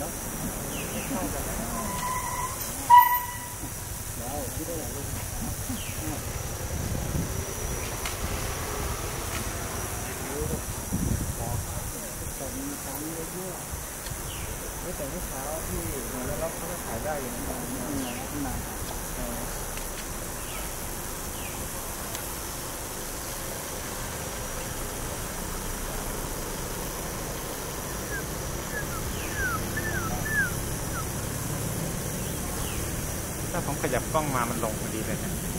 เนาะเข้ากันแล้วคิดได้ยัแต่เมื่อเช้าที่มาแล้วเขาก็ขายได้อย่างนี้ ถ้าผมขยับกล้องมามันลงพอดีเลยนะ